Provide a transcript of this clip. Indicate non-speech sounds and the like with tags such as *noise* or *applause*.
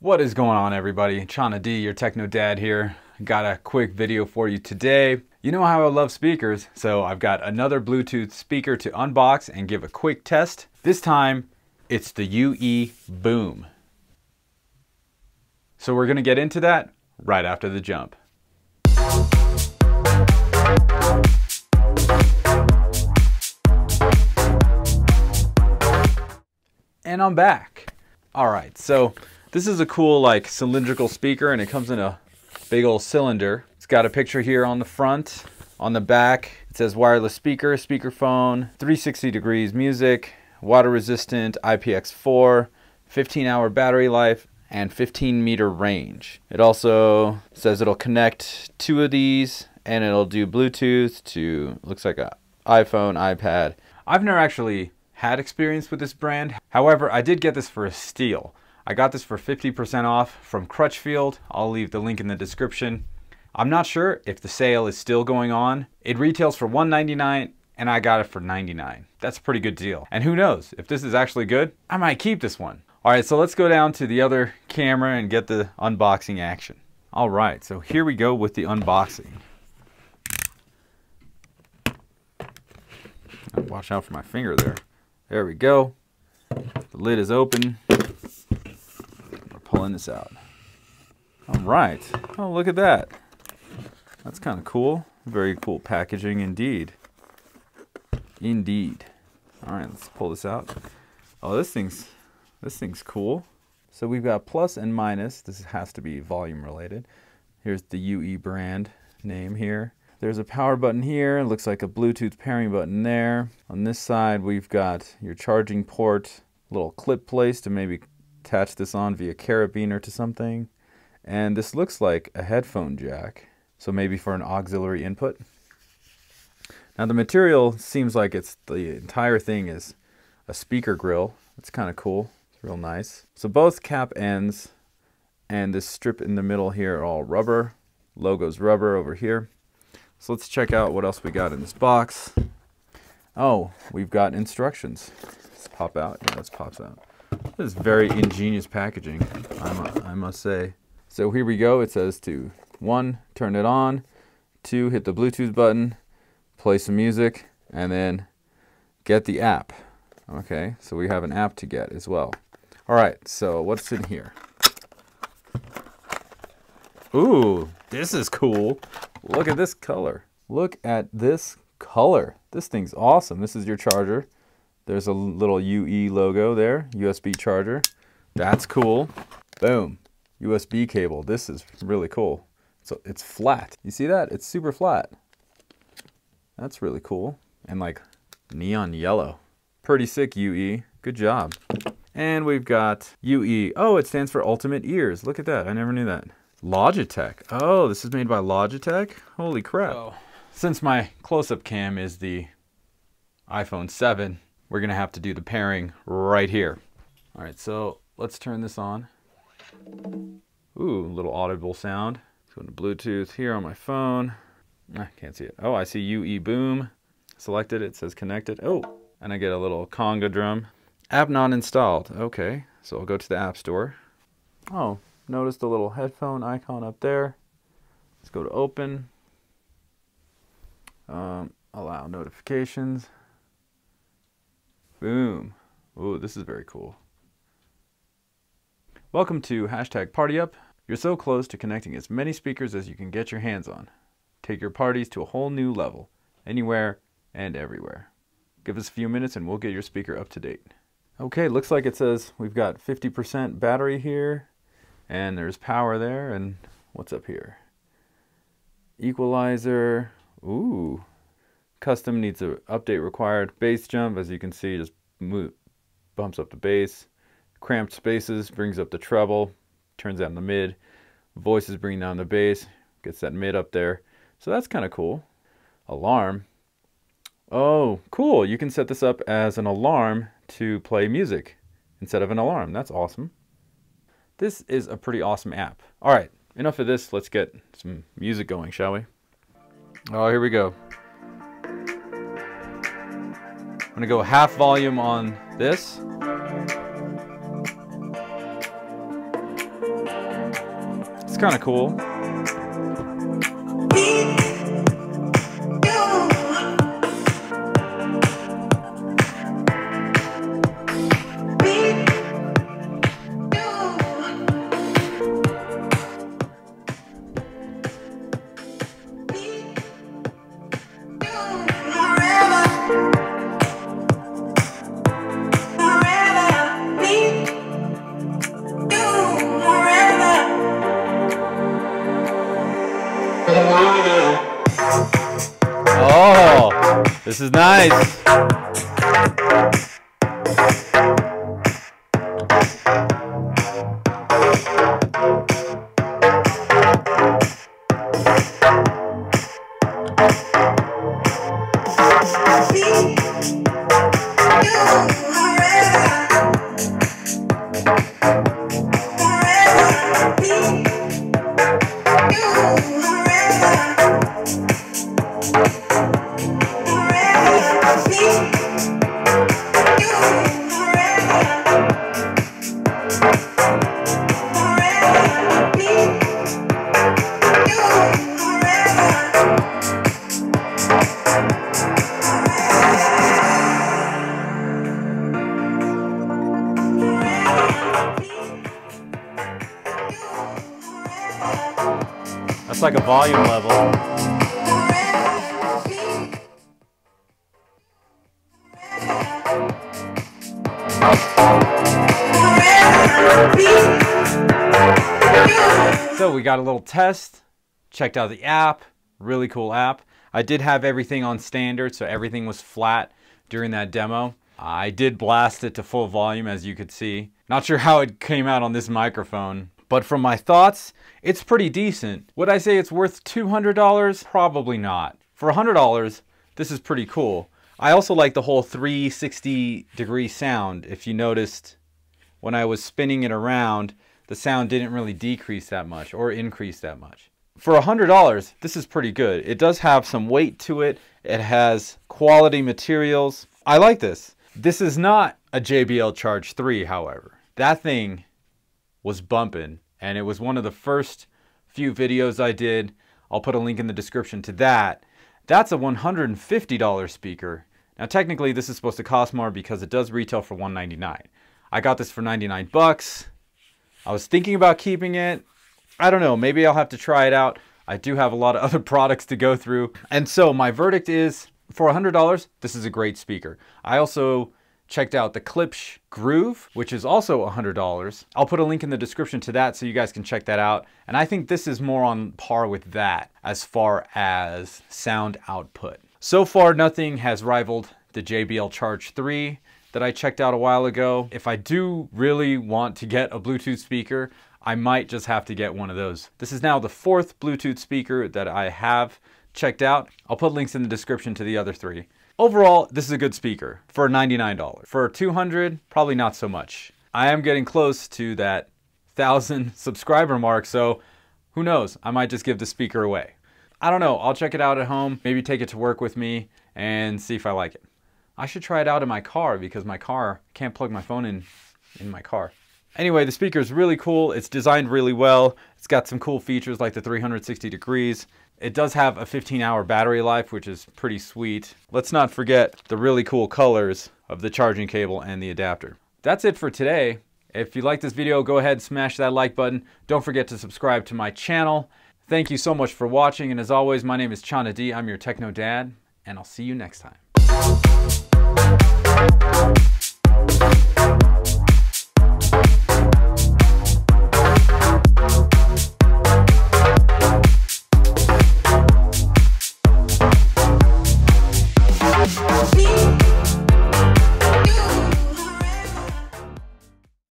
What is going on everybody? Chana D, your techno dad here. Got a quick video for you today. You know how I love speakers, so I've got another Bluetooth speaker to unbox and give a quick test. This time, it's the UE Boom. So we're gonna get into that right after the jump. And I'm back. All right, so this is a cool like cylindrical speaker and it comes in a big old cylinder. It's got a picture here on the front. On the back, it says wireless speaker, speakerphone, 360 degrees music, water resistant, IPX4, 15 hour battery life, and 15 meter range. It also says it'll connect two of these and it'll do Bluetooth to, looks like a iPhone, iPad. I've never actually had experience with this brand. However, I did get this for a steal. I got this for 50% off from Crutchfield. I'll leave the link in the description. I'm not sure if the sale is still going on. It retails for 199 and I got it for 99. That's a pretty good deal. And who knows, if this is actually good, I might keep this one. All right, so let's go down to the other camera and get the unboxing action. All right, so here we go with the unboxing. Watch out for my finger there. There we go. The lid is open. Pulling this out. All right. Oh, look at that. That's kind of cool. Very cool packaging indeed. Indeed. All right, let's pull this out. Oh, this thing's this thing's cool. So we've got plus and minus. This has to be volume related. Here's the UE brand name here. There's a power button here. It looks like a Bluetooth pairing button there. On this side, we've got your charging port, little clip place to maybe attach this on via carabiner to something. And this looks like a headphone jack. So maybe for an auxiliary input. Now the material seems like it's the entire thing is a speaker grill. It's kind of cool. It's real nice. So both cap ends and this strip in the middle here are all rubber. Logo's rubber over here. So let's check out what else we got in this box. Oh, we've got instructions. Let's pop out. Yeah, let's pop out. This is very ingenious packaging, I must say. So here we go. It says to one, turn it on. Two, hit the Bluetooth button. Play some music. And then get the app. Okay, so we have an app to get as well. All right, so what's in here? Ooh, this is cool. Look at this color. Look at this color. This thing's awesome. This is your charger. There's a little UE logo there, USB charger. That's cool. Boom, USB cable. This is really cool. So it's flat. You see that? It's super flat. That's really cool. And like neon yellow. Pretty sick UE. Good job. And we've got UE. Oh, it stands for Ultimate Ears. Look at that. I never knew that. Logitech. Oh, this is made by Logitech? Holy crap. Oh. Since my close-up cam is the iPhone 7, we're to have to do the pairing right here. All right, so let's turn this on. Ooh, little audible sound. Going to Bluetooth here on my phone. I can't see it. Oh, I see UE Boom. Selected, it says connected. Oh, and I get a little conga drum. App not installed. Okay, so I'll go to the App Store. Oh, Notice the little headphone icon up there. Let's go to open. Um, allow notifications. Boom. Ooh, this is very cool. Welcome to hashtag Party Up. You're so close to connecting as many speakers as you can get your hands on. Take your parties to a whole new level, anywhere and everywhere. Give us a few minutes and we'll get your speaker up to date. Okay, looks like it says we've got 50% battery here, and there's power there and what's up here equalizer ooh custom needs an update required. Bass jump as you can see just move, bumps up the bass cramped spaces brings up the treble turns down the mid. Voices bring down the bass gets that mid up there. So that's kind of cool. Alarm. Oh cool. You can set this up as an alarm to play music instead of an alarm. That's awesome. This is a pretty awesome app. All right, enough of this. Let's get some music going, shall we? Oh, here we go. gonna go half volume on this. It's kind of cool. This is nice. That's like a volume level. So we got a little test, checked out the app, really cool app. I did have everything on standard, so everything was flat during that demo. I did blast it to full volume, as you could see. Not sure how it came out on this microphone, but from my thoughts, it's pretty decent. Would I say it's worth $200? Probably not. For $100, this is pretty cool. I also like the whole 360 degree sound. If you noticed, when I was spinning it around, the sound didn't really decrease that much or increase that much. For $100, this is pretty good. It does have some weight to it. It has quality materials. I like this. This is not a JBL Charge 3, however. That thing was bumping and it was one of the first few videos I did. I'll put a link in the description to that. That's a $150 speaker. Now technically this is supposed to cost more because it does retail for 199. I got this for 99 bucks. I was thinking about keeping it. I don't know, maybe I'll have to try it out. I do have a lot of *laughs* other products to go through. And so my verdict is for $100, this is a great speaker. I also checked out the Klipsch Groove, which is also $100. I'll put a link in the description to that so you guys can check that out. And I think this is more on par with that as far as sound output. So far, nothing has rivaled the JBL Charge 3 that I checked out a while ago. If I do really want to get a Bluetooth speaker, I might just have to get one of those. This is now the fourth Bluetooth speaker that I have checked out. I'll put links in the description to the other three. Overall, this is a good speaker for $99. For 200, probably not so much. I am getting close to that thousand *laughs* subscriber mark, so who knows? I might just give the speaker away. I don't know. I'll check it out at home, maybe take it to work with me and see if I like it. I should try it out in my car because my car can't plug my phone in in my car. Anyway, the speaker is really cool. It's designed really well. It's got some cool features like the 360 degrees. It does have a 15 hour battery life, which is pretty sweet. Let's not forget the really cool colors of the charging cable and the adapter. That's it for today. If you like this video, go ahead and smash that like button. Don't forget to subscribe to my channel. Thank you so much for watching, and as always, my name is Chana D. I'm your Techno Dad, and I'll see you next time.